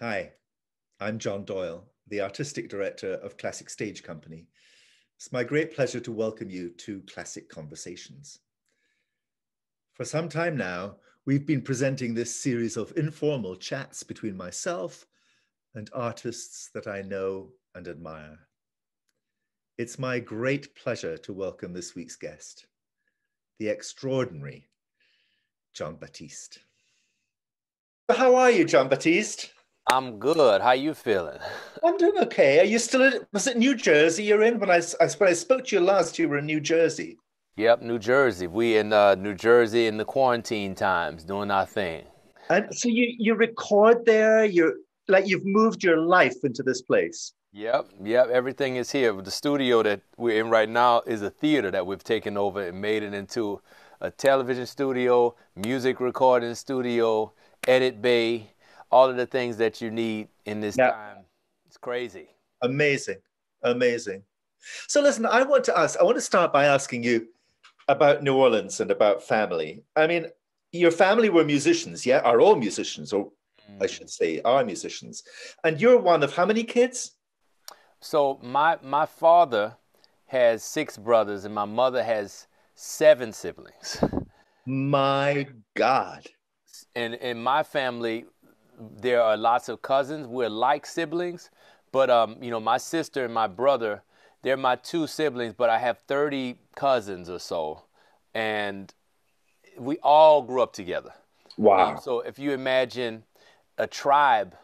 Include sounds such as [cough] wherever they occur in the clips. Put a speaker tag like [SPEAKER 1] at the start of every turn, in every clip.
[SPEAKER 1] Hi, I'm John Doyle, the Artistic Director of Classic Stage Company. It's my great pleasure to welcome you to Classic Conversations. For some time now, we've been presenting this series of informal chats between myself and artists that I know and admire. It's my great pleasure to welcome this week's guest, the extraordinary Jon Batiste. How are you, Jon Batiste?
[SPEAKER 2] I'm good. How you feeling? [laughs]
[SPEAKER 1] I'm doing okay. Are you still in, was it New Jersey you're in? When I, I, when I spoke to you last, you were in New Jersey.
[SPEAKER 2] Yep, New Jersey. We in uh, New Jersey in the quarantine times doing our thing.
[SPEAKER 1] And so you, you record there, you're like you've moved your life into this place.
[SPEAKER 2] Yep, yep. Everything is here. The studio that we're in right now is a theater that we've taken over and made it into a television studio, music recording studio, edit bay, all of the things that you need in this yeah. time. It's crazy.
[SPEAKER 1] Amazing. Amazing. So listen, I want to ask, I want to start by asking you about New Orleans and about family. I mean, your family were musicians, yeah? Are all musicians, or mm. I should say, are musicians. And you're one of how many kids?
[SPEAKER 2] So my my father has six brothers and my mother has seven siblings.
[SPEAKER 1] My God.
[SPEAKER 2] And in my family, there are lots of cousins. We're like siblings, but um, you know, my sister and my brother, they're my two siblings, but I have 30 cousins or so, and we all grew up together.
[SPEAKER 1] Wow.
[SPEAKER 2] Um, so if you imagine a tribe,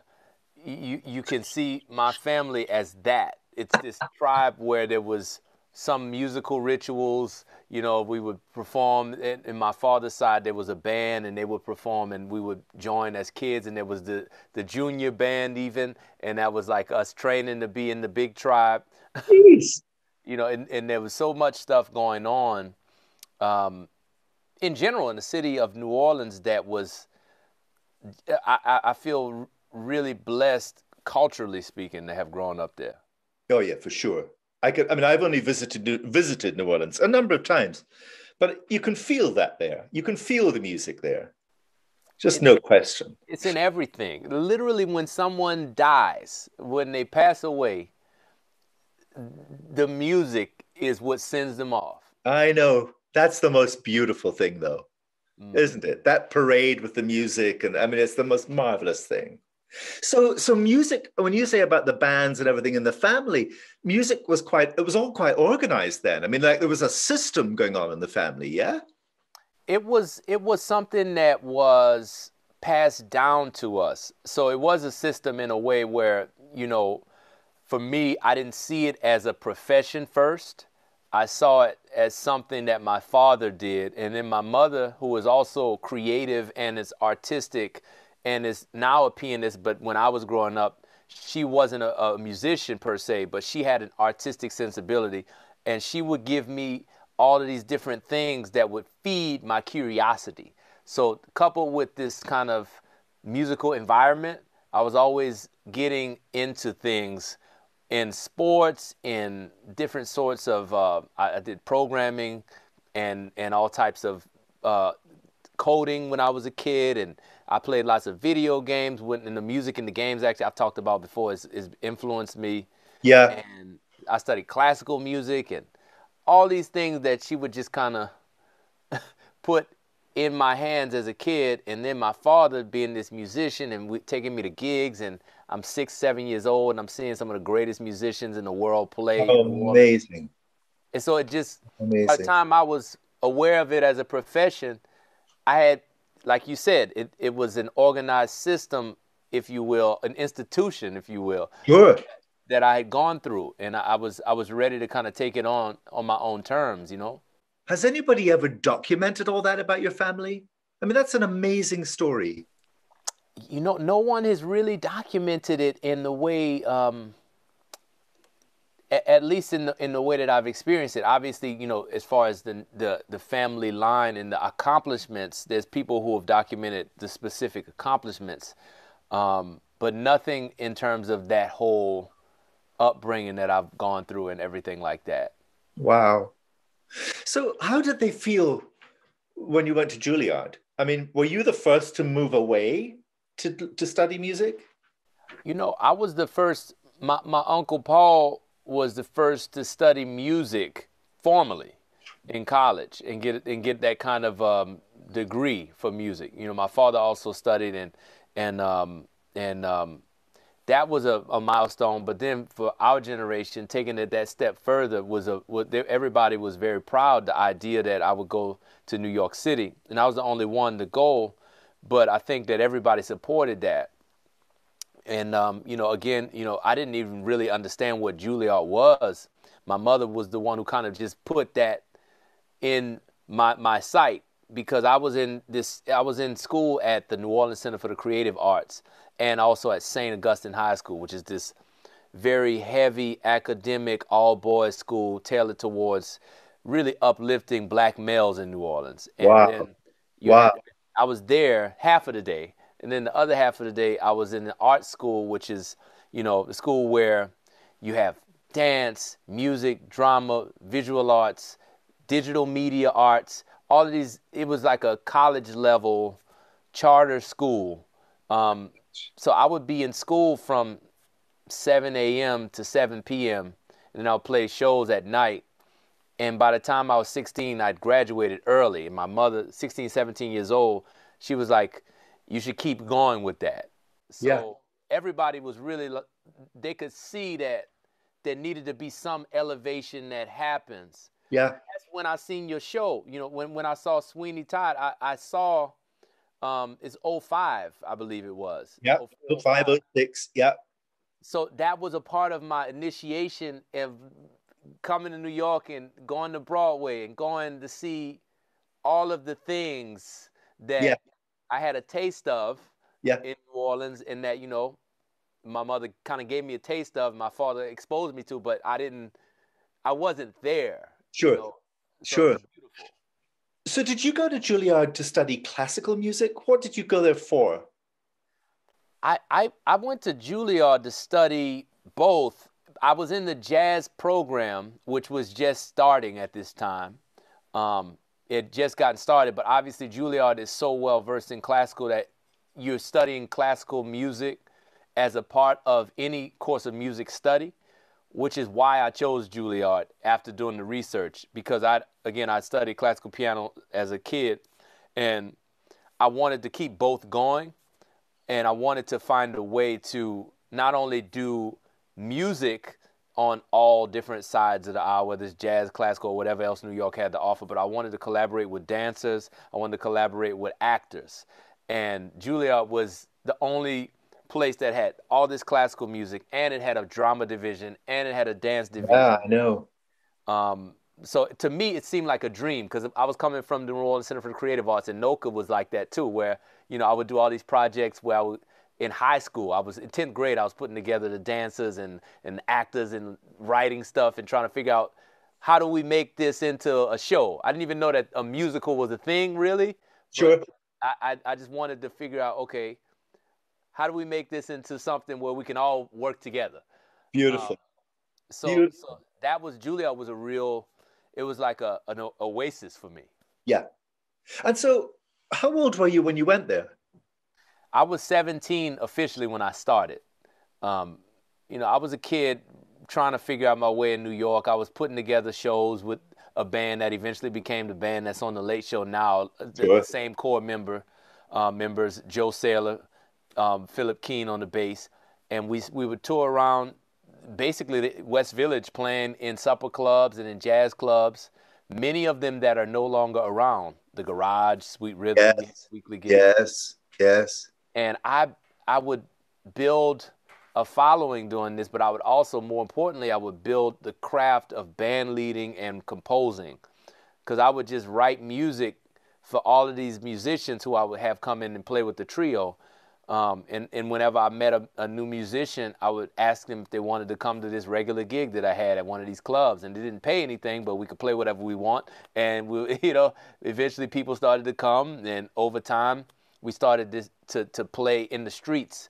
[SPEAKER 2] you you can see my family as that. It's this tribe where there was some musical rituals. You know, we would perform. In, in, my father's side, there was a band, and they would perform, and we would join as kids. And there was the the junior band even, and that was like us training to be in the big tribe.
[SPEAKER 1] Jeez. [laughs]
[SPEAKER 2] you know, and, and there was so much stuff going on. Um, in general, in the city of New Orleans, that was, I, I feel really blessed culturally speaking to have grown up there.
[SPEAKER 1] Oh yeah, for sure. I could. I mean, I've only visited visited New Orleans a number of times, but you can feel that there. You can feel the music there. Just it's, no question.
[SPEAKER 2] It's in everything. Literally, when someone dies, when they pass away, the music is what sends them off.
[SPEAKER 1] I know. That's the most beautiful thing, though, mm. isn't it? That parade with the music, and I mean, it's the most marvelous thing. So, so music. When you say about the bands and everything in the family, music was quite. It was all quite organized then. I mean, like there was a system going on in the family. Yeah.
[SPEAKER 2] It was. It was something that was passed down to us. So it was a system in a way where you know, for me, I didn't see it as a profession first. I saw it as something that my father did, and then my mother, who was also creative and is artistic and is now a pianist, but when I was growing up, she wasn't a, a, musician per se, but she had an artistic sensibility, and she would give me all of these different things that would feed my curiosity. So, coupled with this kind of musical environment, I was always getting into things in sports, in different sorts of. Uh, I, I, did programming, and and all types of uh, coding when I was a kid, and I played lots of video games. When in the music and the games, actually, I've talked about before, has, has influenced me.
[SPEAKER 1] Yeah.
[SPEAKER 2] And I studied classical music and all these things that she would just kind of [laughs] put in my hands as a kid. And then my father being this musician and we, taking me to gigs, and I'm six, seven years old, and I'm seeing some of the greatest musicians in the world play.
[SPEAKER 1] Oh, amazing.
[SPEAKER 2] And so it just, amazing. by the time I was aware of it as a profession, I had, like you said, it, it was an organized system, if you will, an institution, if you will.
[SPEAKER 1] Sure.
[SPEAKER 2] That I had gone through, and I, I was I was ready to kind of take it on on my own terms, you know.
[SPEAKER 1] Has anybody ever documented all that about your family? I mean, that's an amazing story.
[SPEAKER 2] You know, no one has really documented it in the way um, at least in the in the way that I've experienced it. Obviously, you know, as far as the the the family line and the accomplishments, there's people who have documented the specific accomplishments, um, but nothing in terms of that whole upbringing that I've gone through and everything like that.
[SPEAKER 1] Wow. So, how did they feel when you went to Juilliard? I mean, were you the first to move away to to study music?
[SPEAKER 2] You know, I was the first. My my uncle Paul was the first to study music formally in college and get and get that kind of um, degree for music. You know, my father also studied and and um, and um, that was a, a, milestone. But then for our generation, taking it that step further was a was, everybody was very proud. The idea that I would go to New York City, and I was the only one to go, but I think that everybody supported that. And um, you know, again, you know, I didn't even really understand what Juilliard was. My mother was the one who kind of just put that in my my sight because I was in this I was in school at the New Orleans Center for the Creative Arts and also at St. Augustine High School, which is this very heavy academic all boys school tailored towards really uplifting black males in New Orleans.
[SPEAKER 1] And wow. wow.
[SPEAKER 2] Had, I was there half of the day and then the other half of the day I was in the art school which is, you know, the school where you have dance, music, drama, visual arts, digital media arts, all of these. It was like a college level charter school. Um, so I would be in school from 7 a.m. to 7 p.m. and then I'll play shows at night. And by the time I was 16, I'd graduated early. And my mother, 16, 17 years old, she was like, "You should keep going with that." So yeah. everybody was really, they could see that there needed to be some elevation that happens
[SPEAKER 1] yeah.
[SPEAKER 2] That's when I seen your show. You know, when, when I saw Sweeney Todd, I, I saw um it's 05, I believe it was.
[SPEAKER 1] Yeah. 05, 06. Yeah.
[SPEAKER 2] So that was a part of my initiation of coming to New York and going to Broadway and going to see all of the things that yeah. I had a taste of
[SPEAKER 1] yeah.
[SPEAKER 2] in New Orleans and that, you know, my mother kind of gave me a taste of, my father exposed me to, but I didn't I wasn't there.
[SPEAKER 1] Sure. You know? so sure. So, did you go to Juilliard to study classical music? What did you go there for?
[SPEAKER 2] I, I, I went to Juilliard to study both. I was in the jazz program, which was just starting at this time. Um, it just gotten started, but obviously Juilliard is so well versed in classical that you're studying classical music as a part of any course of music study which is why I chose Juilliard after doing the research because I again I studied classical piano as a kid and I wanted to keep both going and I wanted to find a way to not only do music on all different sides of the aisle, whether it's jazz, classical, or whatever else New York had to offer, but I wanted to collaborate with dancers, I wanted to collaborate with actors. And Juilliard was the only place that had all this classical music and it had a drama division and it had a dance division.
[SPEAKER 1] Yeah, I know.
[SPEAKER 2] Um, so to me, it seemed like a dream because I was coming from the New Orleans Center for the Creative Arts, and NOCCA was like that too, where you know I would do all these projects where I would, in high school, I was in tenth grade, I was putting together the dancers and and actors and writing stuff and trying to figure out how do we make this into a show. I didn't even know that a musical was a thing, really.
[SPEAKER 1] Sure.
[SPEAKER 2] I, I I just wanted to figure out, okay, how do we make this into something where we can all work together?
[SPEAKER 1] Beautiful. Um,
[SPEAKER 2] so, Beautiful. so that was Juilliard was a real. It was like a an oasis for me.
[SPEAKER 1] Yeah. And so, how old were you when you went there?
[SPEAKER 2] I was 17 officially when I started. Um, you know, I was a kid trying to figure out my way in New York. I was putting together shows with a band that eventually became the band that's on the Late Show now. The, sure. the same core member uh, members, Joe Saylor, um, Philip Kuehn on the bass, and we we would tour around basically the West Village playing in supper clubs and in jazz clubs, many of them that are no longer around. The Garage, Sweet Rhythm,
[SPEAKER 1] yes. Weekly. Yes, yes.
[SPEAKER 2] And I I would build a following doing this, but I would also, more importantly, I would build the craft of band leading and composing, because I would just write music for all of these musicians who I would have come in and play with the trio um, and, and whenever I met a, a, new musician, I would ask them if they wanted to come to this regular gig that I had at one of these clubs. And they didn't pay anything, but we could play whatever we want. And we, [laughs] you know, eventually people started to come, and over time, we started this, to to play in the streets,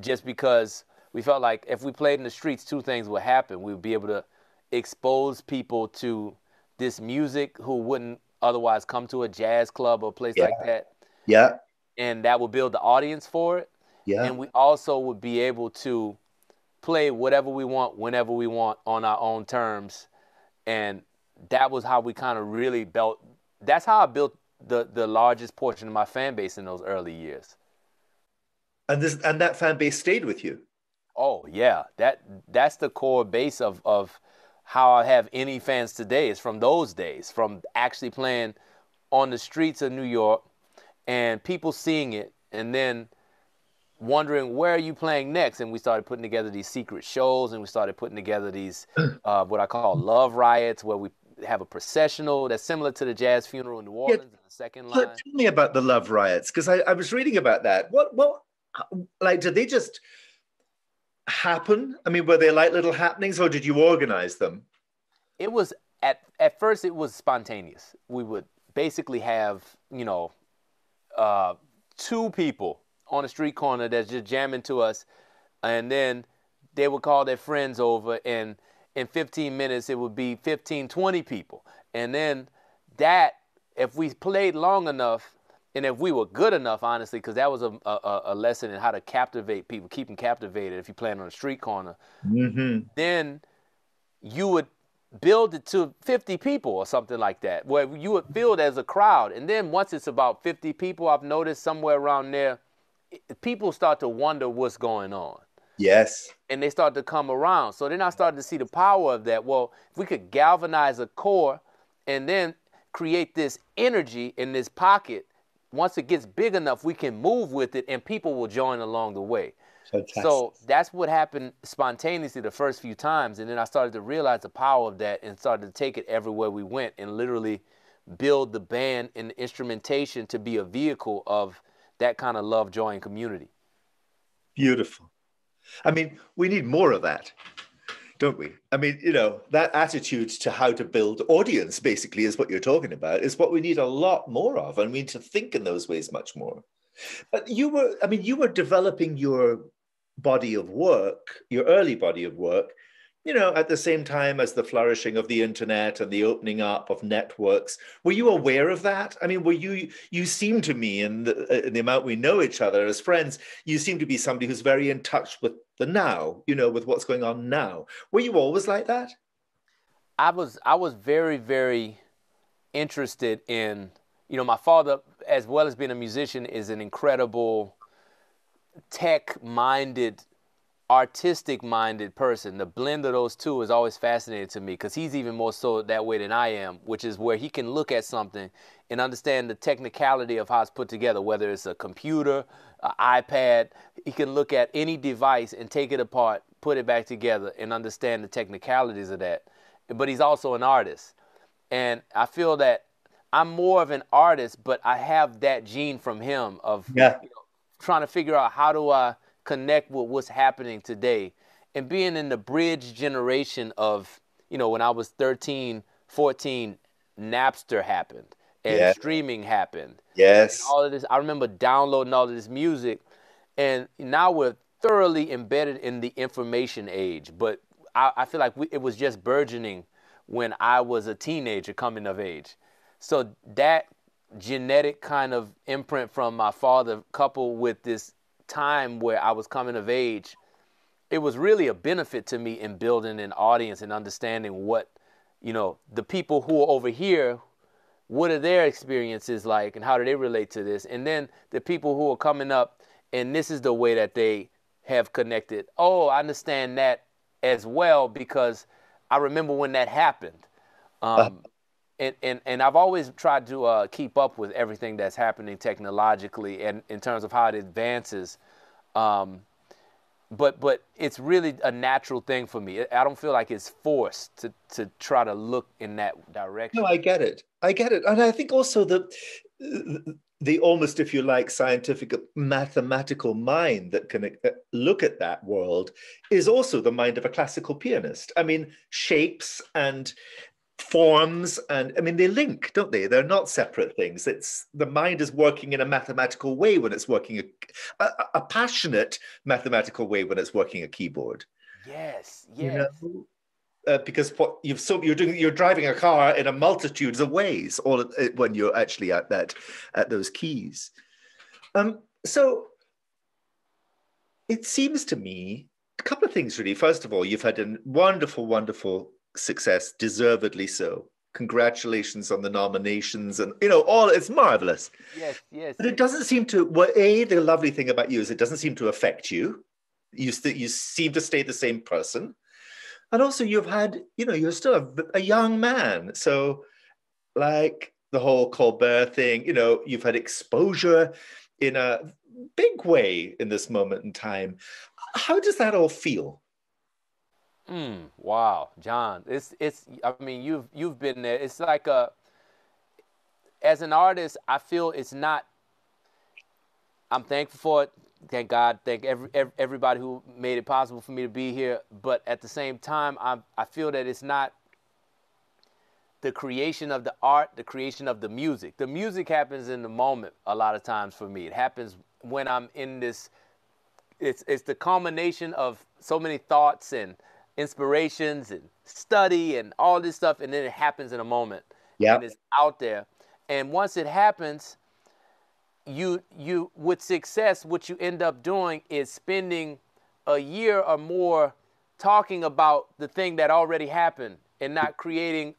[SPEAKER 2] just because we felt like if we played in the streets, two things would happen. We would be able to expose people to this music who wouldn't otherwise come to a jazz club or a place
[SPEAKER 1] yeah.
[SPEAKER 2] like that.
[SPEAKER 1] Yeah
[SPEAKER 2] and that would build the audience for it.
[SPEAKER 1] Yeah.
[SPEAKER 2] And we also would be able to play whatever we want, whenever we want, on our own terms. And that was how we kind of really built. That's how I built the the largest portion of my fan base in those early years.
[SPEAKER 1] And this and that fan base stayed with you.
[SPEAKER 2] Oh yeah, that that's the core base of of how I have any fans today. Is from those days, from actually playing on the streets of New York and people seeing it, and then wondering where are you playing next and we started putting together these secret shows and we started putting together these [clears throat] uh, what i call love riots where we have a processional that's similar to the jazz funeral in new orleans yeah. the second line.
[SPEAKER 1] tell me about the love riots because I, I was reading about that. What what like did they just happen? I mean were they like little happenings or did you organize them?
[SPEAKER 2] It was at at first it was spontaneous. We would basically have you know uh, two people on a street corner that's just jamming to us, and then they would call their friends over, and in 15 minutes it would be 15, 20 people, and then that if we played long enough. And if we were good enough, honestly, because that was a, a, a, lesson in how to captivate people, keep them captivated if you're playing on a street corner,
[SPEAKER 1] mm-hmm.
[SPEAKER 2] then you would build it to 50 people or something like that, where you would feel it as a crowd. And then once it's about 50 people, I've noticed somewhere around there, people start to wonder what's going on.
[SPEAKER 1] Yes.
[SPEAKER 2] And they start to come around. So then I started to see the power of that. Well, if we could galvanize a core and then create this energy in this pocket, once it gets big enough, we can move with it and people will join along the way. Fantastic. So that's what happened spontaneously the first few times. And then I started to realize the power of that and started to take it everywhere we went and literally build the band and the instrumentation to be a vehicle of that kind of love, joy, and community.
[SPEAKER 1] Beautiful. I mean, we need more of that, don't we? I mean, you know, that attitude to how to build audience basically is what you're talking about, is what we need a lot more of. And we need to think in those ways much more. But you were, I mean, you were developing your body of work, your early body of work, you know, at the same time as the flourishing of the internet and the opening up of networks. Were you aware of that? I mean, were you, you seem to me, in the, in the amount we know each other as friends, you seem to be somebody who's very in touch with the now, you know, with what's going on now. Were you always like that?
[SPEAKER 2] I was, I was very, very interested in, you know, my father, as well as being a musician, is an incredible tech minded artistic minded person. The blend of those two is always fascinating to me because he's even more so that way than I am, which is where he can look at something and understand the technicality of how it's put together, whether it's a computer, an iPad. He can look at any device and take it apart, put it back together, and understand the technicalities of that. But he's also an artist. And I feel that I'm more of an artist, but I have that gene from him of
[SPEAKER 1] yeah.
[SPEAKER 2] you know, trying to figure out how do I connect with what's happening today. And being in the bridge generation of, you know, when I was 13, 14, Napster happened and yeah. streaming happened.
[SPEAKER 1] Yes.
[SPEAKER 2] all of this. I remember downloading all of this music. And now we're thoroughly embedded in the information age. But I, I feel like we, it was just burgeoning when I was a teenager coming of age. So that genetic kind of imprint from my father, coupled with this time where I was coming of age, it was really a benefit to me in building an audience and understanding what, you know, the people who are over here, what are their experiences like and how do they relate to this? And then the people who are coming up and this is the way that they have connected. Oh, I understand that as well because I remember when that happened. Um, [laughs] and, and, and I've always tried to uh, keep up with everything that's happening technologically and in terms of how it advances. Um, but but it's really a natural thing for me. I don't feel like it's forced to to try to look in that direction.
[SPEAKER 1] No, I get it. I get it, and I think also that the almost, if you like, scientific mathematical mind that can uh, look at that world is also the mind of a classical pianist. I mean, shapes and forms and i mean they link don't they? They're not separate things. It's the mind is working in a mathematical way when it's working a, a, a passionate mathematical way when it's working a keyboard.
[SPEAKER 2] Yes yes. you know?
[SPEAKER 1] uh, because what you've so you're doing you're driving a car in a multitudes of ways all when you're actually at that at those keys. Um so it seems to me a couple of things really. First of all, you've had a wonderful, wonderful success, deservedly so. Congratulations on the nominations and you know all it's marvelous.
[SPEAKER 2] Yes, yes.
[SPEAKER 1] But it doesn't seem to well, A, the lovely thing about you is it doesn't seem to affect you. You st- you seem to stay the same person. And also you've had, you know, you're still a, a young man. So like the whole Colbert thing, you know, you've had exposure in a big way in this moment in time. How does that all feel?
[SPEAKER 2] Mm, wow, John, it's it's. I mean, you've you've been there. It's like a. As an artist, I feel it's not. I'm thankful for it. Thank God. Thank every, every everybody who made it possible for me to be here. But at the same time, I I feel that it's not. The creation of the art, the creation of the music. The music happens in the moment a lot of times for me. It happens when I'm in this. It's it's the culmination of so many thoughts and inspirations and study and all this stuff, and then it happens in a moment.
[SPEAKER 1] Yeah.
[SPEAKER 2] And it's out there. And once it happens, you you with success, what you end up doing is spending a year or more talking about the thing that already happened and not creating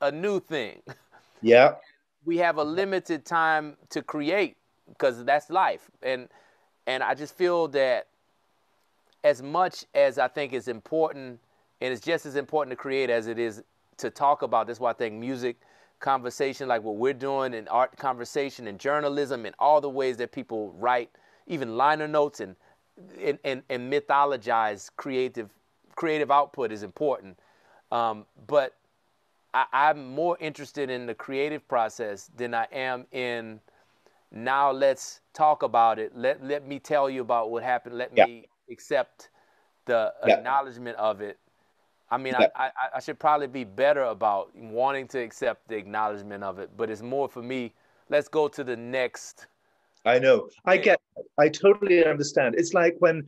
[SPEAKER 2] a new thing. [laughs]
[SPEAKER 1] Yeah.
[SPEAKER 2] We have a limited time to create because that's life. And and I just feel that as much as I think is important, and it's just as important to create as it is to talk about. That's why I think music conversation, like what we're doing, and art conversation, and journalism, and all the ways that people write, even liner notes and and, and, and mythologize creative creative output is important. Um, but I, I'm more interested in the creative process than I am in now let's talk about it. Let let me tell you about what happened. Let yeah. me accept the yeah. acknowledgement of it. I mean, yeah. I, I, I should probably be better about wanting to accept the acknowledgement of it, but it's more for me. Let's go to the next.
[SPEAKER 1] I know. I get. I totally understand. It's like when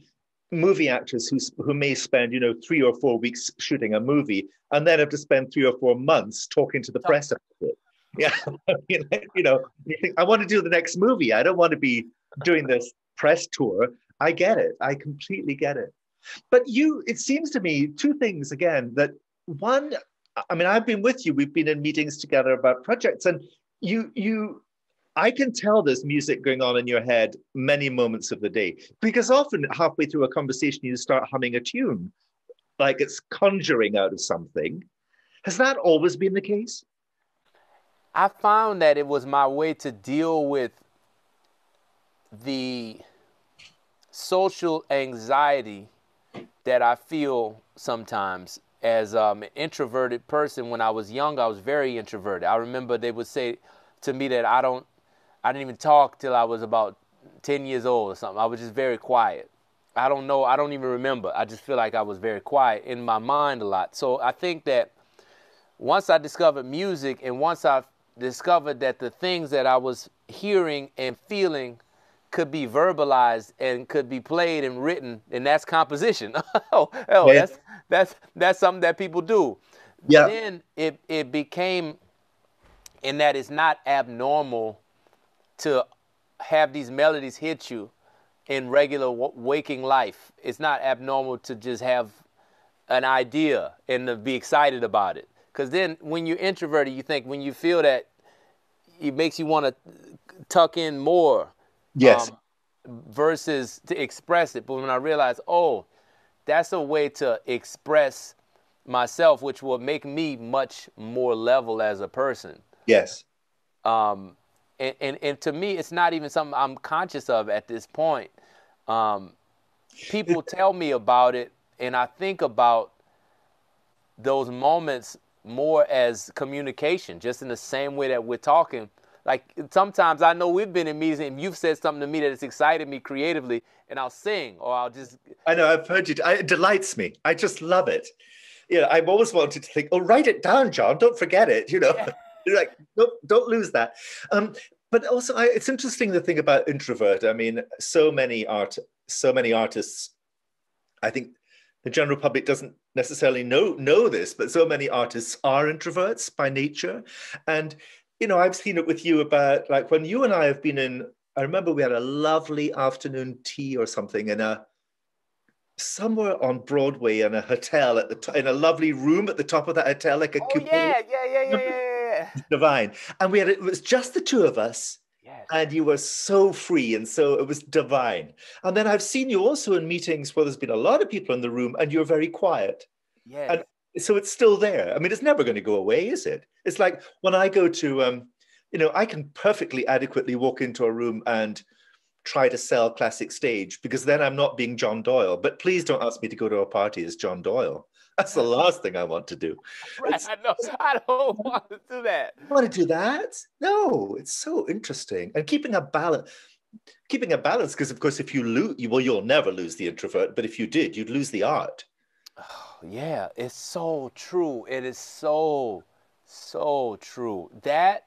[SPEAKER 1] movie actors who who may spend you know three or four weeks shooting a movie and then have to spend three or four months talking to the press about it. [laughs] Yeah, [laughs] you know, you think I want to do the next movie. I don't want to be doing this press tour. I get it. I completely get it. But you, it seems to me, two things again that one, I mean, I've been with you, we've been in meetings together about projects, and you, you, I can tell there's music going on in your head many moments of the day because often halfway through a conversation, you start humming a tune, like it's conjuring out of something. Has that always been the case?
[SPEAKER 2] I found that it was my way to deal with the social anxiety that I feel sometimes as um, an introverted person. When I was young, I was very introverted. I remember they would say to me that I don't, I didn't even talk till I was about 10 years old or something. I was just very quiet. I don't know. I don't even remember. I just feel like I was very quiet in my mind a lot. So I think that once I discovered music and once I discovered that the things that I was hearing and feeling could be verbalized and could be played and written, and that's composition. [laughs] oh, oh yeah. that's that's that's something that people do.
[SPEAKER 1] Yeah.
[SPEAKER 2] Then it it became, in that it's not abnormal to have these melodies hit you in regular waking life. It's not abnormal to just have an idea and to be excited about it. Because then when you're introverted, you think when you feel that, it makes you want to tuck in more
[SPEAKER 1] Yes. Um,
[SPEAKER 2] versus to express it. But when I realized, oh, that's a way to express myself, which will make me much more level as a person.
[SPEAKER 1] Yes.
[SPEAKER 2] Um, and, and, and to me, it's not even something I'm conscious of at this point. Um, people [laughs] tell me about it, and I think about those moments more as communication, just in the same way that we're talking like sometimes I know we've been in meetings and you've said something to me that has excited me creatively, and I'll sing or I'll just.
[SPEAKER 1] I know I've heard you. It delights me. I just love it. You know, I've always wanted to think, oh, write it down, John. Don't forget it. You know, yeah. [laughs] like don't don't lose that. Um, but also, I, it's interesting the thing about introvert. I mean, so many art, so many artists. I think the general public doesn't necessarily know know this, but so many artists are introverts by nature, and you know, I've seen it with you about like when you and I have been in. I remember we had a lovely afternoon tea or something in a somewhere on Broadway in a hotel at the t- in a lovely room at the top of that hotel, like a
[SPEAKER 2] oh, yeah, yeah, yeah, yeah, yeah, yeah. [laughs]
[SPEAKER 1] divine. And we had it was just the two of us.
[SPEAKER 2] Yes.
[SPEAKER 1] And you were so free, and so it was divine. And then I've seen you also in meetings where there's been a lot of people in the room, and you're very quiet.
[SPEAKER 2] Yes.
[SPEAKER 1] And so it's still there. I mean, it's never going to go away, is it? It's like when I go to, um, you know, I can perfectly adequately walk into a room and try to sell classic stage because then I'm not being John Doyle. But please don't ask me to go to a party as John Doyle. That's the last thing I want to do. [laughs]
[SPEAKER 2] Right, I know. [laughs] I don't want to do that.
[SPEAKER 1] I want to do that? No, it's so interesting. And keeping a balance, keeping a balance, because of course, if you lose, you well, you'll never lose the introvert. But if you did, you'd lose the art. [sighs]
[SPEAKER 2] Yeah, it's so true. It is so, so true. That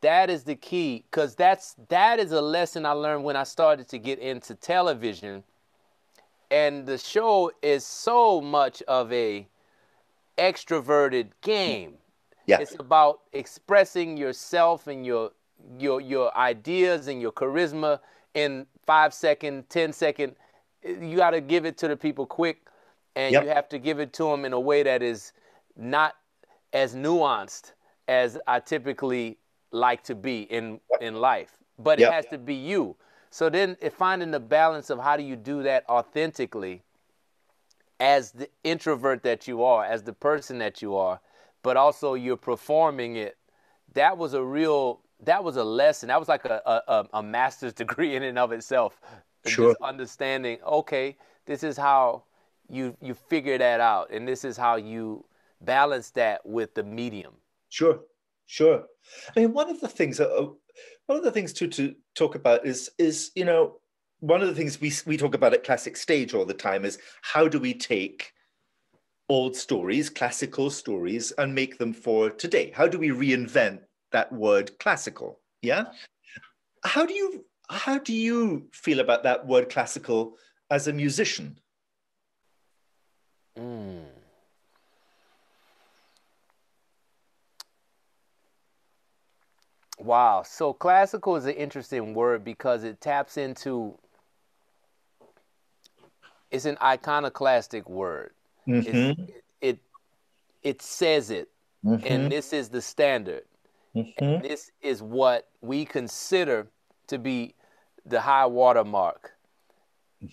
[SPEAKER 2] that is the key because that's that is a lesson i learned when i started to get into television and the show is so much of a extroverted game
[SPEAKER 1] yeah.
[SPEAKER 2] it's about expressing yourself and your your your ideas and your charisma in five second ten second you got to give it to the people quick and
[SPEAKER 1] Yep.
[SPEAKER 2] you have to give it to them in a way that is not as nuanced as i typically like to be in in life but
[SPEAKER 1] Yep.
[SPEAKER 2] it has to be you so then if finding the balance of how do you do that authentically as the introvert that you are as the person that you are but also you're performing it that was a real that was a lesson that was like a a, a- a master's [laughs] degree in and of itself
[SPEAKER 1] Sure.
[SPEAKER 2] just understanding okay this is how you you figure that out and this is how you balance that with the medium
[SPEAKER 1] Sure, sure. I mean, one of the things, uh, one of the things to to talk about is is you know one of the things we we talk about at classic stage all the time is how do we take old stories, classical stories, and make them for today? How do we reinvent that word classical? Yeah. How do you how do you feel about that word classical as a musician?
[SPEAKER 2] Mm. Wow. So classical is an interesting word because it taps into it's an iconoclastic word.
[SPEAKER 1] Mhm,
[SPEAKER 2] It's, it it says it
[SPEAKER 1] mhm,
[SPEAKER 2] and this is the standard.
[SPEAKER 1] mhm.
[SPEAKER 2] This is what we consider to be the high water mark.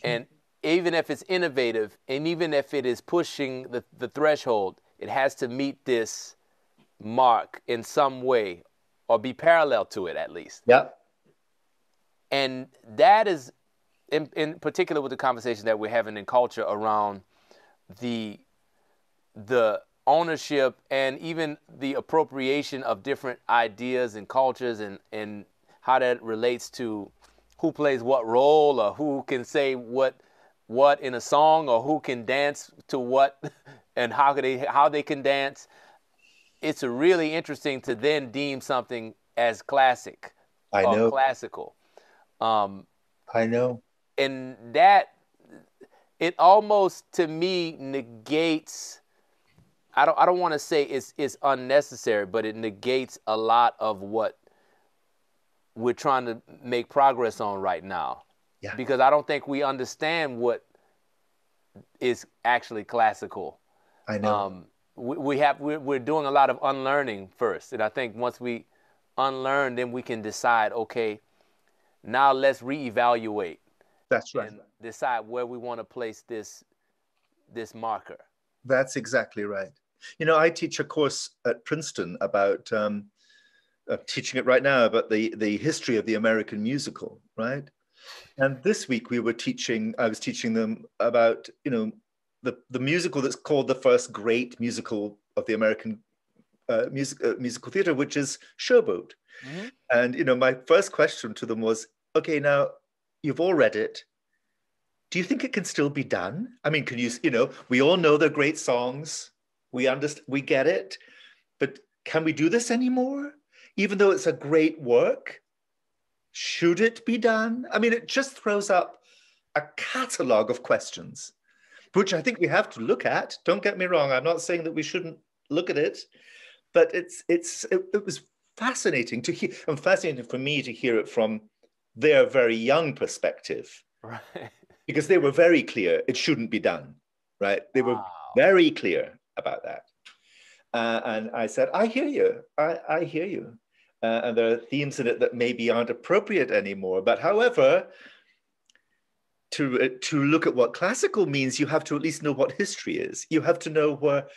[SPEAKER 2] And even if it's innovative and even if it is pushing the, the threshold, it has to meet this mark in some way or be parallel to it at least.
[SPEAKER 1] Yeah.
[SPEAKER 2] And that is in, in particular with the conversation that we're having in culture around the the ownership and even the appropriation of different ideas and cultures and, and how that relates to who plays what role or who can say what what in a song or who can dance to what [laughs] and how they how they can dance it's really interesting to then deem something as classic
[SPEAKER 1] I
[SPEAKER 2] or
[SPEAKER 1] know.
[SPEAKER 2] classical um,
[SPEAKER 1] I know.
[SPEAKER 2] and that it almost to me negates I don't I don't want to say it's it's unnecessary, but it negates a lot of what we're trying to make progress on right now.
[SPEAKER 1] Yeah.
[SPEAKER 2] Because I don't think we understand what is actually classical.
[SPEAKER 1] I know.
[SPEAKER 2] Um, we, we have we're, we're doing a lot of unlearning first, and I think once we unlearn, then we can decide. Okay, now let's reevaluate
[SPEAKER 1] That's right.
[SPEAKER 2] and decide where we want to place this this marker.
[SPEAKER 1] That's exactly right. You know, I teach a course at Princeton about um, teaching it right now about the the history of the American musical, right? And this week we were teaching. I was teaching them about you know the the musical that's called the first great musical of the American uh, music uh, musical theater, which is Showboat.
[SPEAKER 2] Mhm.
[SPEAKER 1] And you know, my first question to them was, okay, now you've all read it. Do you think it can still be done? I mean, can you, you know, we all know they're great songs. We understand, we get it, but can we do this anymore? Even though it's a great work, should it be done? I mean, it just throws up a catalog of questions, which I think we have to look at. Don't get me wrong. I'm not saying that we shouldn't look at it, but it's it's it, it was fascinating to hear and fascinating for me to hear it from their very young perspective
[SPEAKER 2] Right. [laughs]
[SPEAKER 1] because they were very clear it shouldn't be done, right? They wow. were very clear about that. Uh, and I said, I hear you. I, I hear you. Uh, and there are themes in it that maybe aren't appropriate anymore. But however, to, uh, to look at what classical means, you have to at least know what history is. You have to know where,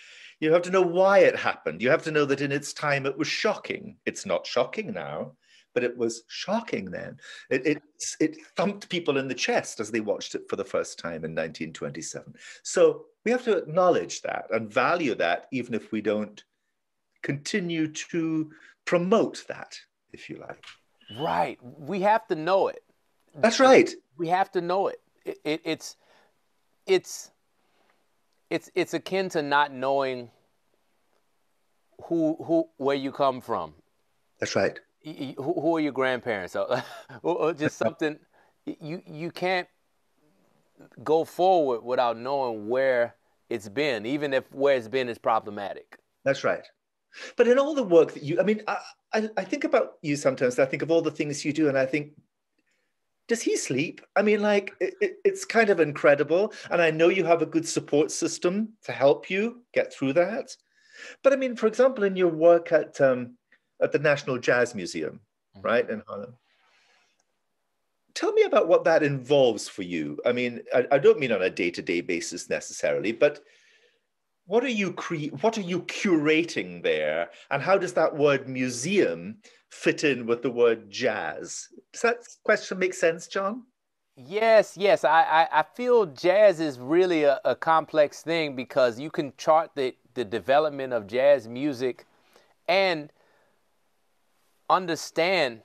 [SPEAKER 1] you have to know why it happened. You have to know that in its time it was shocking. It's not shocking now, but it was shocking then. It, it, it thumped people in the chest as they watched it for the first time in 1927. So we have to acknowledge that and value that, even if we don't continue to promote that, if you like.
[SPEAKER 2] Right. We have to know it.
[SPEAKER 1] That's right.
[SPEAKER 2] We have to know it. it, it it's it's it's it's akin to not knowing who who where you come from.
[SPEAKER 1] That's right.
[SPEAKER 2] Who, who are your grandparents? [laughs] or just something you you can't go forward without knowing where it's been, even if where it's been is problematic.
[SPEAKER 1] That's right. But in all the work that you, I mean, I, I, I think about you sometimes. I think of all the things you do, and I think does he sleep? I mean, like, it, it, it's kind of incredible. And I know you have a good support system to help you get through that. But I mean, for example, in your work at, um, at the National Jazz Museum, mm-hmm. right, in Harlem, tell me about what that involves for you. I mean, I, I don't mean on a day to day basis necessarily, but what are you cre- what are you curating there? And how does that word museum fit in with the word jazz? Does that question make sense john?
[SPEAKER 2] Yes yes. I i, I feel jazz is really a, a, complex thing because you can chart the the development of jazz music and understand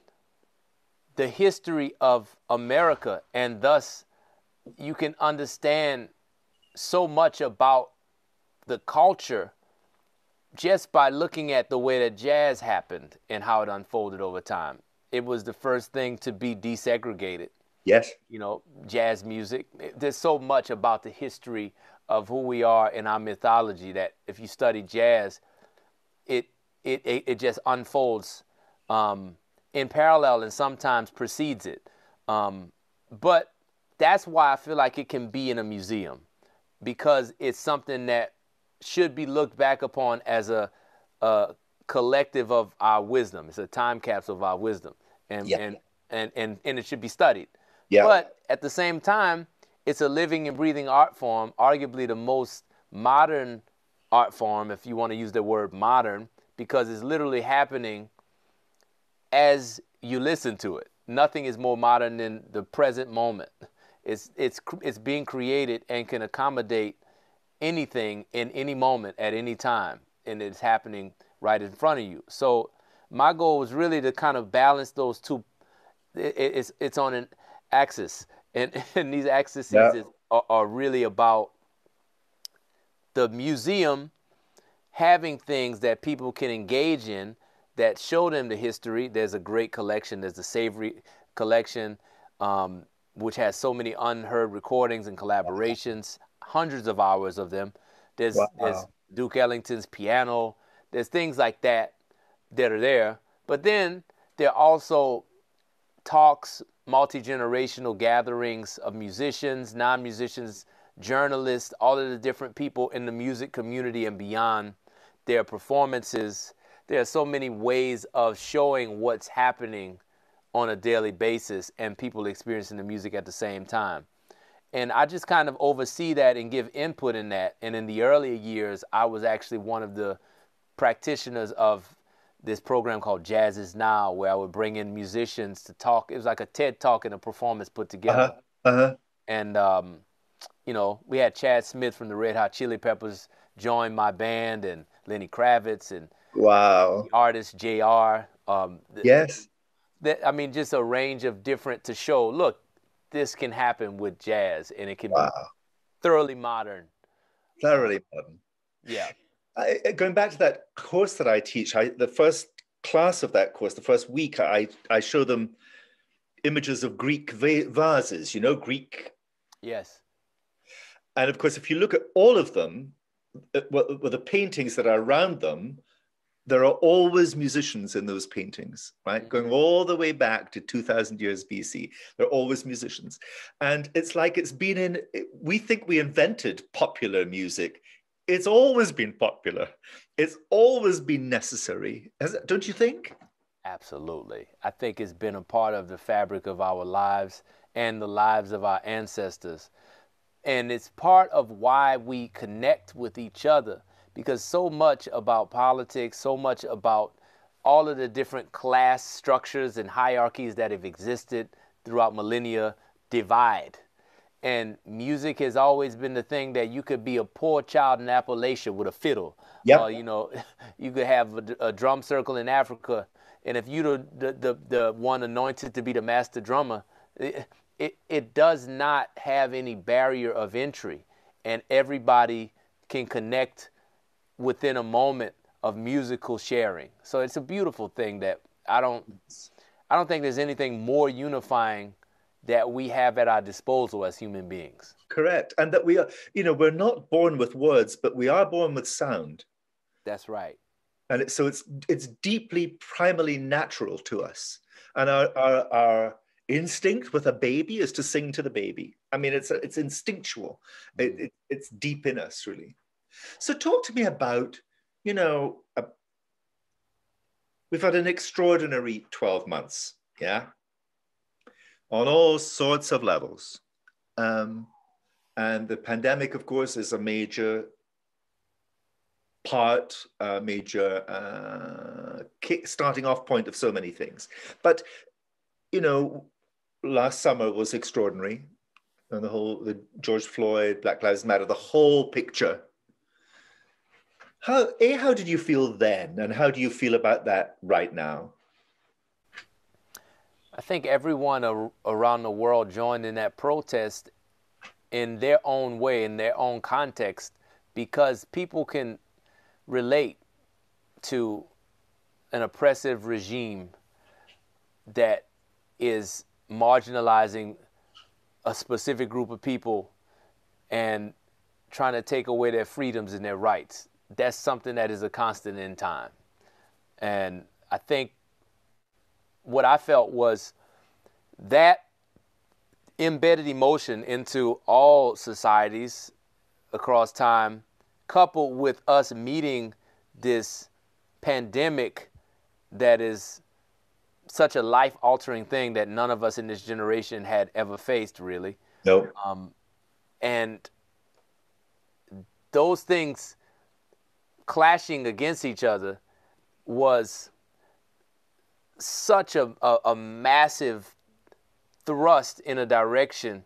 [SPEAKER 2] the history of america and thus you can understand so much about the culture just by looking at the way that jazz happened and how it unfolded over time. It was the first thing to be desegregated.
[SPEAKER 1] Yes.
[SPEAKER 2] You know, jazz music. There's so much about the history of who we are in our mythology that if you study jazz, it it it, just unfolds um, in parallel and sometimes precedes it. Um, but that's why I feel like it can be in a museum because it's something that should be looked back upon as a, a collective of our wisdom. It's a time capsule of our wisdom, and yeah. and, and and and it should be studied. Yeah. But at the same time, it's a living and breathing art form, arguably the most modern art form, if you want to use the word modern, because it's literally happening as you listen to it. Nothing is more modern than the present moment. It's it's it's being created and can accommodate anything in any moment at any time, and it's happening right in front of you. So my goal was really to kind of balance those two. it's it's on an axis, and, [laughs] and these axes yeah. are, are really about the museum having things that people can engage in that show them the history. There's a great collection. There's the Savory collection, um, which has so many unheard recordings and collaborations hundreds of hours of them. There's wow. there's Duke Ellington's piano. There's things like that that are there. But then there are also talks, multi generational gatherings of musicians, non musicians, journalists, all of the different people in the music community and beyond. Their performances. There are so many ways of showing what's happening on a daily basis and people experiencing the music at the same time and I just kind of oversee that and give input in that. And in the earlier years, I was actually one of the practitioners of this program called Jazz is Now, where I would bring in musicians to talk. It was like a TED talk and a performance put together. Uh-huh. Uh-huh. And um, you know, we had Chad Smith from the Red Hot Chili Peppers join my band, and Lenny Kravitz, and
[SPEAKER 1] wow,
[SPEAKER 2] artist Jr. Um,
[SPEAKER 1] yes.
[SPEAKER 2] That I mean, just a range of different to show. Look, this can happen with jazz and it can wow. be thoroughly modern.
[SPEAKER 1] Thoroughly modern.
[SPEAKER 2] Yeah.
[SPEAKER 1] I, going back to that course that I teach, I, the first class of that course, the first week, I, I show them images of Greek vases, you know, Greek.
[SPEAKER 2] Yes.
[SPEAKER 1] And of course, if you look at all of them, uh, well, the paintings that are around them there are always musicians in those paintings, right? Going mm-hmm. all the way back to 2000 years BC. There are always musicians. And it's like it's been in, we think we invented popular music. It's always been popular. It's always been necessary. Don't you think?
[SPEAKER 2] Absolutely. I think it's been a part of the fabric of our lives and the lives of our ancestors. And it's part of why we connect with each other because so much about politics, so much about all of the different class structures and hierarchies that have existed throughout millennia divide. And music has always been the thing that you could be a poor child in Appalachia with a fiddle. Yeah. Uh, you know, [laughs] you could have a, a, drum circle in Africa, and if you're the, the, the one anointed to be the master drummer, it, it, it does not have any barrier of entry, and everybody can connect within a moment of musical sharing. So it's a beautiful thing that I don't I don't think there's anything more unifying that we have at our disposal as human beings.
[SPEAKER 1] Correct. And that we are, you know, we're not born with words, but we are born with sound.
[SPEAKER 2] That's right.
[SPEAKER 1] And it, so it's it's deeply primally natural to us. And our, our our instinct with a baby is to sing to the baby. I mean, it's it's instinctual. It, mm. it, it's deep in us, really. So talk to me about, you know, a, we've had an extraordinary 12 months, yeah, on all sorts of levels. Um, and the pandemic, of course, is a major part, a major uh, kick, starting off point of so many things. But, you know, last summer was extraordinary. And the whole, the George Floyd, Black Lives Matter, the whole picture how a how did you feel then, and how do you feel about that right now?
[SPEAKER 2] I think everyone ar- around the world joined in that protest in their own way, in their own context, because people can relate to an oppressive regime that is marginalizing a specific group of people and trying to take away their freedoms and their rights that's something that is a constant in time. And I think what I felt was that embedded emotion into all societies across time, coupled with us meeting this pandemic that is such a life altering thing that none of us in this generation had ever faced, really.
[SPEAKER 1] No.
[SPEAKER 2] Um, and those things clashing against each other was such a, a, a, massive thrust in a direction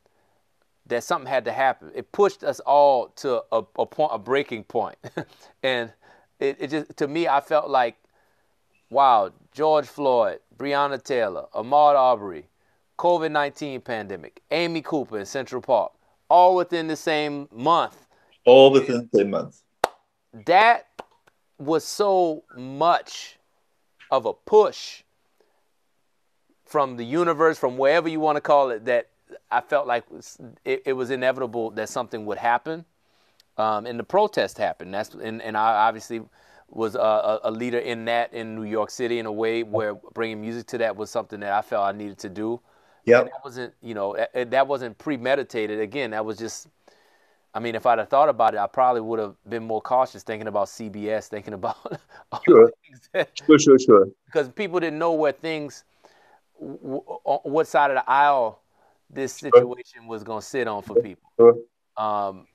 [SPEAKER 2] that something had to happen. It pushed us all to a, a point, a breaking point. [laughs] and it, it just, to me, I felt like, wow, George Floyd, Breonna Taylor, Ahmaud Arbery, COVID 19 pandemic, Amy Cooper in Central Park, all within the same month.
[SPEAKER 1] All within the same month
[SPEAKER 2] that was so much of a push from the universe, from wherever you want to call it, that I felt like it, it was inevitable that something would happen. Um, and the protest happened. That's and, and I obviously was a, a, leader in that in New York City in a way where bringing music to that was something that I felt I needed to do.
[SPEAKER 1] Yeah,
[SPEAKER 2] that wasn't you know that wasn't premeditated. Again, that was just I mean, if I'd have thought about it, I probably would have been more cautious thinking about CBS, [laughs] thinking about
[SPEAKER 1] sure, [laughs] sure, sure, sure.
[SPEAKER 2] Because people didn't know where things, what side of the aisle this situation sure. was going to sit on for people. Sure. Um,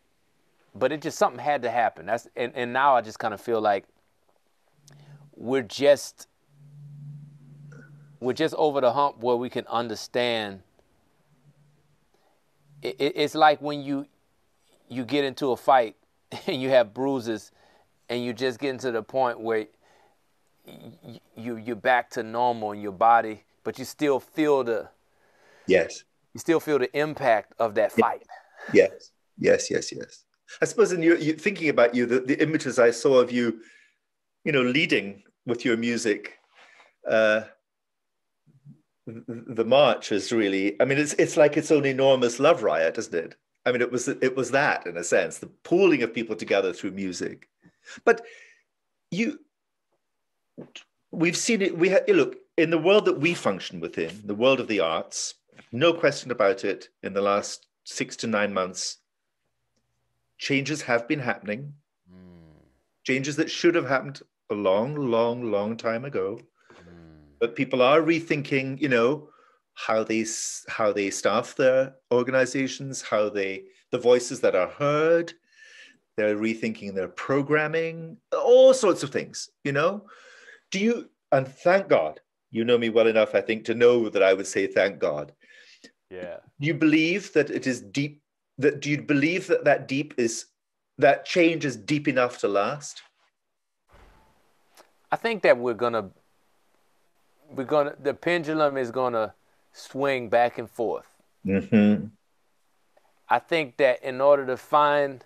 [SPEAKER 2] but it just something had to happen. That's and, and now I just kind of feel like we're just we're just over the hump where we can understand. It, it, it's like when you you get into a fight and [laughs] you have bruises and you just get to the point where you, you you're back to normal in your body, but you still feel the
[SPEAKER 1] yes
[SPEAKER 2] you still feel the impact of that fight.
[SPEAKER 1] Yes, yes, yes, yes. I suppose in you, you thinking about you, the, the images I saw of you, you know, leading with your music, uh, the march is really. I mean, it's it's like its own enormous love riot, isn't it? I mean, it was it was that in a sense, the pooling of people together through music. But you we've seen it. We ha- look in the world that we function within, the world of the arts. No question about it. In the last six to nine months, changes have been happening. Mm. Changes that should have happened a long, long, long time ago. Mm. But people are rethinking, you know, how they how they staff their organizations, how they the voices that are heard. They're rethinking their programming, all sorts of things. You know, do you? And thank God, you know me well enough, I think, to know that I would say thank God.
[SPEAKER 2] Yeah.
[SPEAKER 1] Do you believe that it is deep? That do you believe that that deep is that change is deep enough to last?
[SPEAKER 2] I think that we're gonna we're gonna the pendulum is gonna swing back and forth. Mm-hmm. I think that in order to find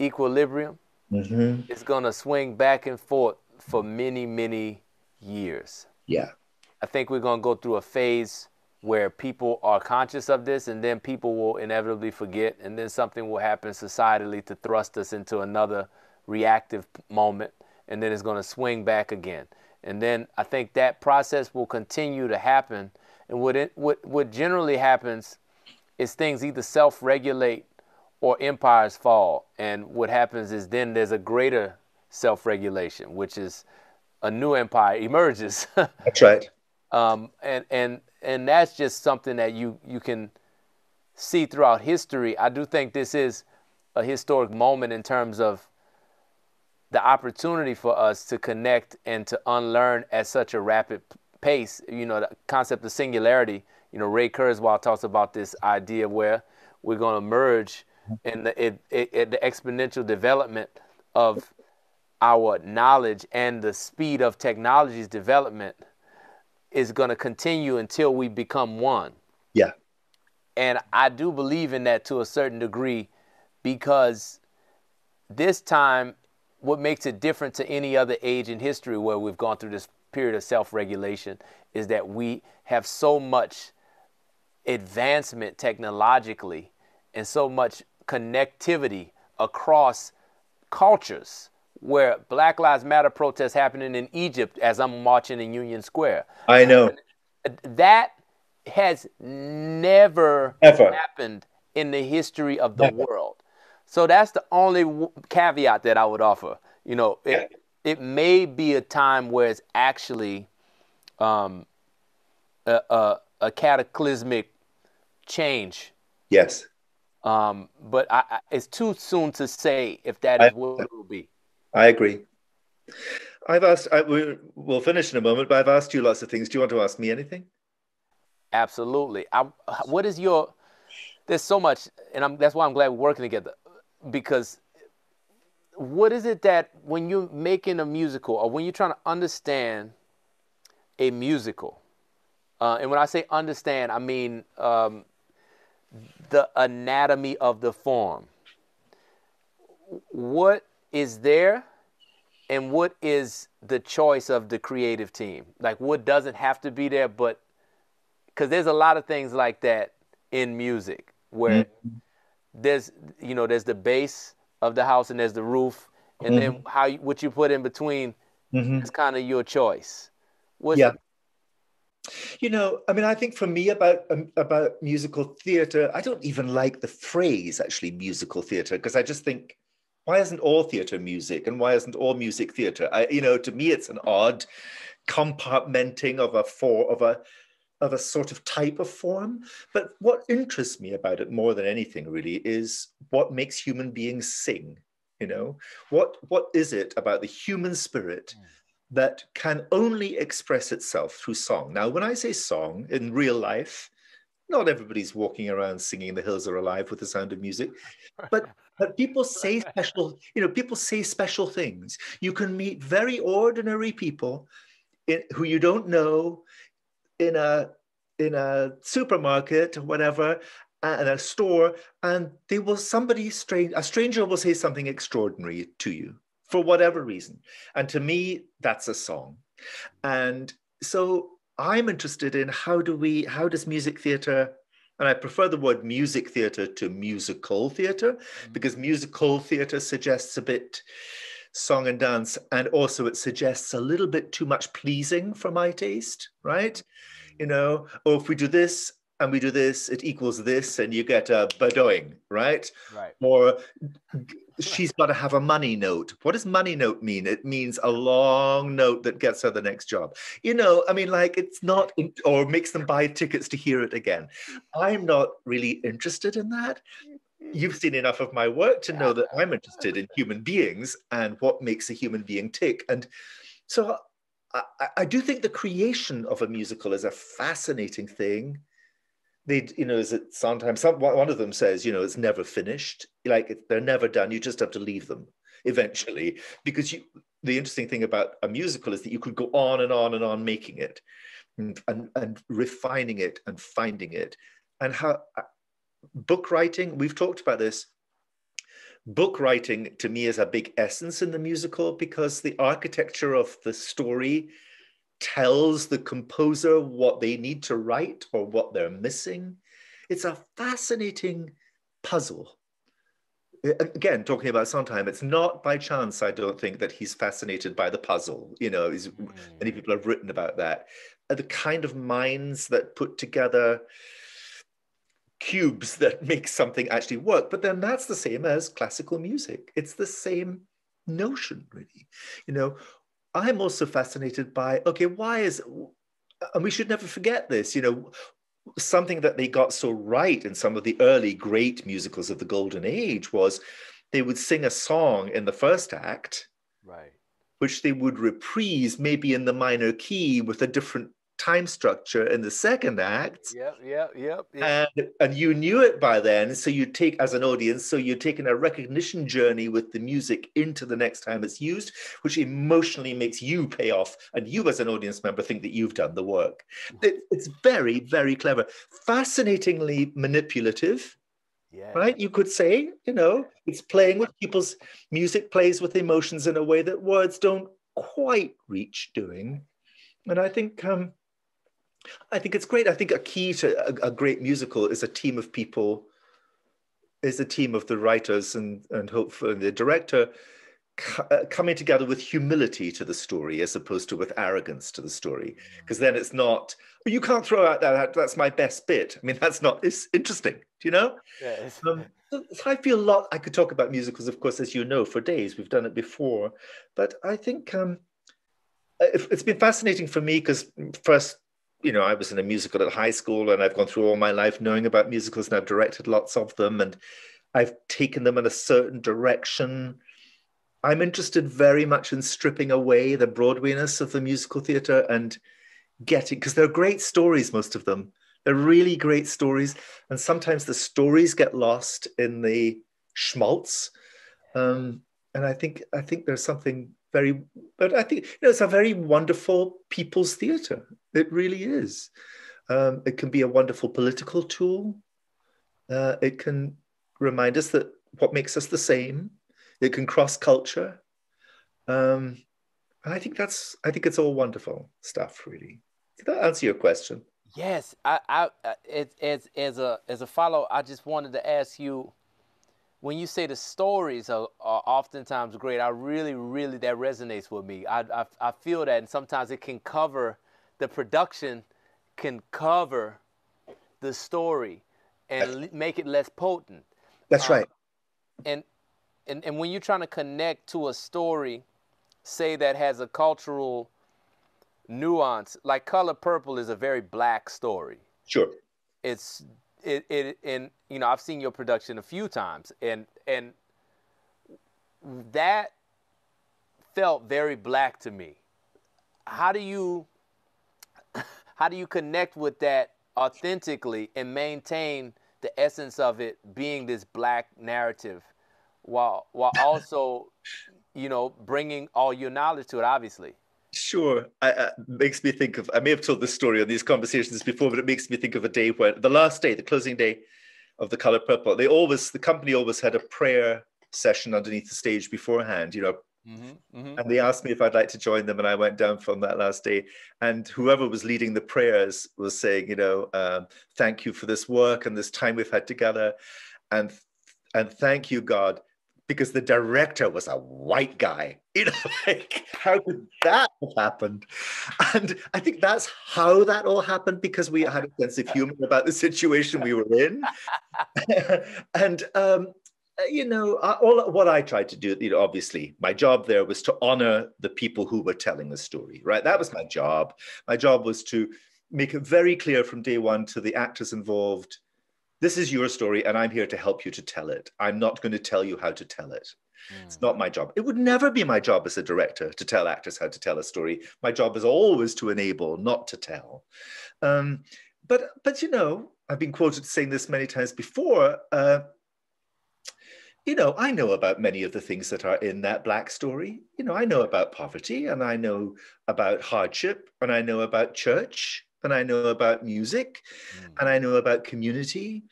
[SPEAKER 2] equilibrium, mm-hmm. it's gonna swing back and forth for many many years.
[SPEAKER 1] Yeah.
[SPEAKER 2] I think we're gonna go through a phase where people are conscious of this and then people will inevitably forget and then something will happen societally to thrust us into another reactive moment and then it's going to swing back again and then i think that process will continue to happen and what it, what what generally happens is things either self-regulate or empires fall. And what happens is then there's a greater self-regulation which is a new empire emerges. [laughs]
[SPEAKER 1] That's right.
[SPEAKER 2] Um, and and and that's just something that you you can see throughout history. I do think this is a historic moment in terms of the opportunity for us to connect and to unlearn at such a rapid pace. You know, the concept of singularity. You know, Ray Kurzweil talks about this idea where we're going to merge in the, it, it, it, the exponential development of our knowledge and the speed of technology's development is going to continue until we become one.
[SPEAKER 1] Yeah.
[SPEAKER 2] And I do believe in that to a certain degree because this time, what makes it different to any other age in history where we've gone through this period of self regulation is that we have so much advancement technologically and so much connectivity across cultures where Black Lives Matter protests happening in Egypt as I'm marching in Union Square.
[SPEAKER 1] I know.
[SPEAKER 2] That has never
[SPEAKER 1] Ever.
[SPEAKER 2] happened in the history of the never. world. So that's the only caveat that I would offer. You know, it. It may be a time where it's actually um, a, a, a cataclysmic change.
[SPEAKER 1] Yes.
[SPEAKER 2] Um, but I, I, it's too soon to say if that is I, what it will be.
[SPEAKER 1] I agree. I've asked, I, we'll finish in a moment, but I've asked you lots of things. Do you want to ask me anything?
[SPEAKER 2] Absolutely. I, what is your, there's so much, and I'm, that's why I'm glad we're working together, because what is it that when you're making a musical or when you're trying to understand a musical, uh, and when I say understand, I mean um, the anatomy of the form. What is there and what is the choice of the creative team? Like what doesn't have to be there, but because there's a lot of things like that in music where mm-hmm. there's you know there's the base of the house and there's the roof, and mm-hmm. then how you, what you put in between mm-hmm. is kind of your choice.
[SPEAKER 1] What's yeah. You know, I mean, I think for me about um, about musical theater, I don't even like the phrase actually musical theater because I just think why isn't all theatre music and why isn't all music theatre? I, you know, to me, it's an odd compartmenting of a for of a of a sort of type of form. But what interests me about it more than anything really is what makes human beings sing. You know, what what is it about the human spirit? Mm. That can only express itself through song. Now, when I say song in real life, not everybody's walking around singing the hills are alive with the sound of music [laughs] but but people say special you know people say special things you can meet very ordinary people in, who you don't know in a in a supermarket or whatever in a store and they will somebody strange a stranger will say something extraordinary to you for whatever reason and to me that's a song and so I'm interested in how do we, how does music theatre, and I prefer the word music theatre to musical theatre, mm-hmm. because musical theatre suggests a bit song and dance. And also, it suggests a little bit too much pleasing for my taste, right? You know, oh, if we do this and we do this, it equals this, and you get a badoing, right?
[SPEAKER 2] Right.
[SPEAKER 1] Or she's got to have a money note. What does money note mean? It means a long note that gets her the next job. You know, I mean, like it's not, or makes them buy tickets to hear it again. I'm not really interested in that. You've seen enough of my work to know that I'm interested in human beings and what makes a human being tick. And so I, I do think the creation of a musical is a fascinating thing they you know is it sometimes some, one of them says you know it's never finished. Like they're never done. You just have to leave them eventually. Because you the interesting thing about a musical is that you could go on and on and on making it and and, and refining it and finding it. And how uh, book writing we've talked about this. Book writing to me is a big essence in the musical because the architecture of the story tells the composer what they need to write or what they're missing. It's a fascinating puzzle. Again, talking about Sondheim, it's not by chance, I don't think, that he's fascinated by the puzzle. You know, mm. many people have written about that. The kind of minds that put together cubes that [laughs] make something actually work. But then that's the same as classical music. It's the same notion, really. You know, I'm also fascinated by okay, why is and we should never forget this, you know, something that they got so right in some of the early great musicals of the golden age was they would sing a song in the first act
[SPEAKER 2] right.
[SPEAKER 1] which they would reprise maybe in the minor key with a different time structure in the second act.
[SPEAKER 2] Yep, yep, yep.
[SPEAKER 1] yep. And, and you knew it by then. So you take, as an audience, so you're taking a recognition journey with the music into the next time it's used, which emotionally makes you pay off. And you, as an audience member, think that you've done the work. It, it's very, very clever, fascinatingly manipulative.
[SPEAKER 2] Yeah.
[SPEAKER 1] Right, you could say, you know, it's playing with people's music, plays with emotions in a way that words don't quite reach doing. And I think um, I think it's great. I think a key to a, a, great musical is a team of people, is a team of the writers and and hopefully the director uh, coming together with humility to the story as opposed to with arrogance to the story. Because then it's not oh, you can't throw out that that's my best bit. I mean that's not it's interesting. Do you know?
[SPEAKER 2] Yes.
[SPEAKER 1] Um, so I feel a lot. I could talk about musicals, of course, as you know, for days. We've done it before, but I think. Um, it's been fascinating for me because first you know, I was in a musical at high school and I've gone through all my life knowing about musicals and I've directed lots of them and I've taken them in a certain direction. I'm interested very much in stripping away the Broadwayness of the musical theatre and getting, because they're great stories, most of them. They're really great stories. And sometimes the stories get lost in the schmaltz. Um, and I think I think there's something very, but I think you know, it's a very wonderful people's theatre. It really is. Um, it can be a wonderful political tool. Uh, it can remind us that what makes us the same. It can cross culture. Um, and I think that's, I think it's all wonderful stuff, really. Did that answer your question?
[SPEAKER 2] Yes, I, I, as, as a, as a follow, I just wanted to ask you, when you say the stories are, are oftentimes great, I really, really that resonates with me. I, I, I feel that, and sometimes it can cover the production can cover the story and make it less potent.
[SPEAKER 1] That's um, right.
[SPEAKER 2] and, and and when you're trying to connect to a story, say that has a cultural nuance, like Color Purple is a very black story.
[SPEAKER 1] Sure.
[SPEAKER 2] It's it, it and you know I've seen your production a few times and and that felt very black to me. How do you [laughs] how do you connect with that authentically and maintain the essence of it being this black narrative while while also you know bringing all your knowledge to it obviously
[SPEAKER 1] Sure. I, uh, makes me think of, I may have told this story on these conversations before, but it makes me think of a day when the last day, the closing day of the color purple, they always, the company always had a prayer session underneath the stage beforehand, you know. Mm-hmm, mm-hmm. And they asked me if I'd like to join them, and I went down from that last day. And whoever was leading the prayers was saying, you know, um, thank you for this work and this time we've had together, and and thank you, God, because the director was a white guy. You know, [laughs] like how could that have happened? And I think that's how that all happened because we had a sense of humor about the situation we were in. [laughs] and um, you know, all what I tried to do, you know, obviously my job there was to honor the people who were telling the story, right? That was my job. My job was to make it very clear from day one to the actors involved this is your story and I'm here to help you to tell it. I'm not going to tell you how to tell it. Mm. It's not my job. It would never be my job as a director to tell actors how to tell a story. My job is always to enable, not to tell. Um, but, but you know, I've been quoted saying this many times before. Uh, you know, I know about many of the things that are in that Black story. You know, I know about poverty and I know about hardship and I know about church and I know about music mm. and I know about community.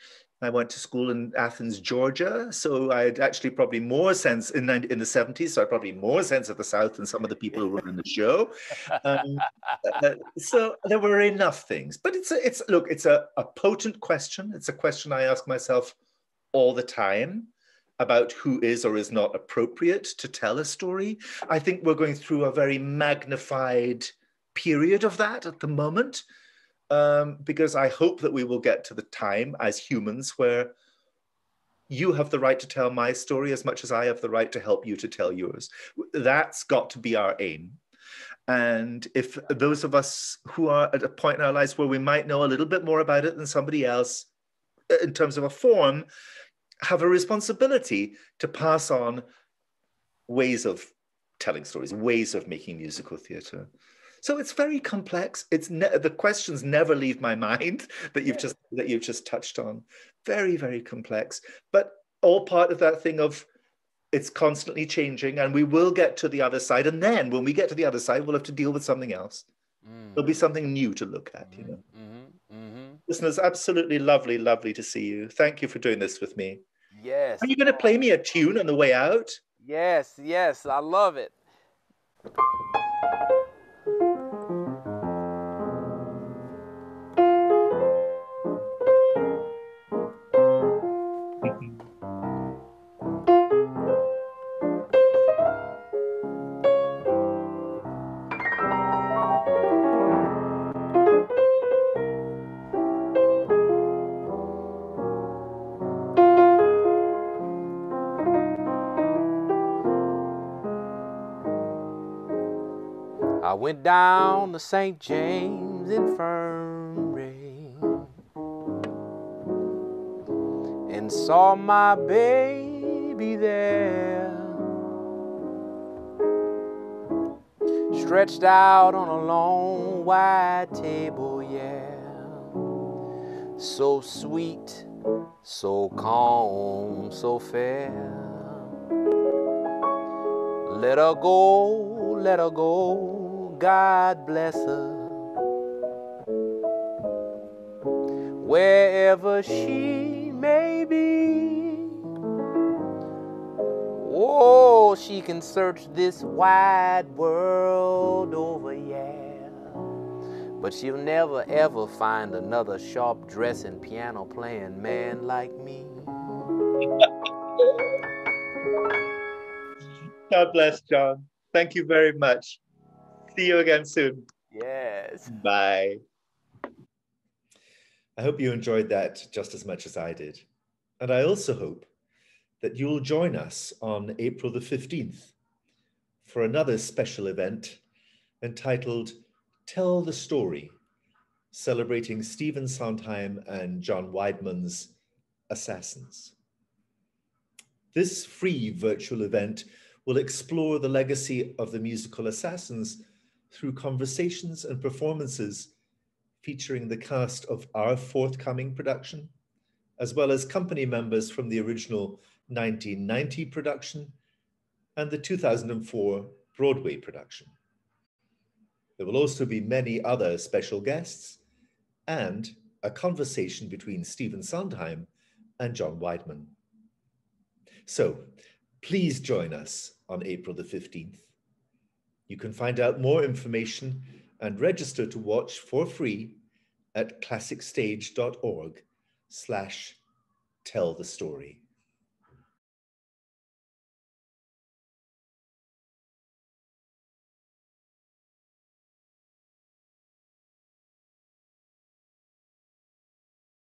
[SPEAKER 1] I went to school in Athens, Georgia, so I had actually probably more sense in, in the 70s, so I probably more sense of the South than some of the people who were in the [laughs] show. Um, uh, so there were enough things, but it's a, it's look, it's a, a potent question. It's a question I ask myself all the time about who is or is not appropriate to tell a story. I think we're going through a very magnified period of that at the moment, um, because I hope that we will get to the time as humans where you have the right to tell my story as much as I have the right to help you to tell yours. That's got to be our aim. And if those of us who are at a point in our lives where we might know a little bit more about it than somebody else uh, in terms of a form, have a responsibility to pass on ways of telling stories, ways of making musical theatre. So it's very complex. It's ne- the questions never leave my [laughs] mind that you've just that you've just touched on. Very very complex, but all part of that thing of it's constantly changing, and we will get to the other side. And then when we get to the other side, we'll have to deal with something else. Mm. There'll be something new to look at. You know. Mm-hmm. Mm-hmm. Listen, it's absolutely lovely, lovely to see you. Thank you for doing this with me.
[SPEAKER 2] Yes.
[SPEAKER 1] Are you going to play me a tune on the way out?
[SPEAKER 2] Yes, yes, I love it. Down to St. James Infirmary and saw my baby there, stretched out on a long white table, yeah, so sweet, so calm, so fair. Let her go, let her go God bless her. Wherever she may be, oh, she can search this wide world over, yeah. But she'll never ever find another sharp dressing, piano playing man like me.
[SPEAKER 1] God bless, Jon. Thank you very much. See you again soon.
[SPEAKER 2] Yes.
[SPEAKER 1] Bye. I hope you enjoyed that just as much as I did. And I also hope that you'll join us on April the 15th for another special event entitled Tell the Story, celebrating Stephen Sondheim and John Weidman's Assassins. This free virtual event will explore the legacy of the musical Assassins through conversations and performances featuring the cast of our forthcoming production, as well as company members from the original 1990 production and the 2004 Broadway production. There will also be many other special guests and a conversation between Stephen Sondheim and John Weidman. So please join us on April the 15th you can find out more information and register to watch for free at classicstage.org slash tell the story.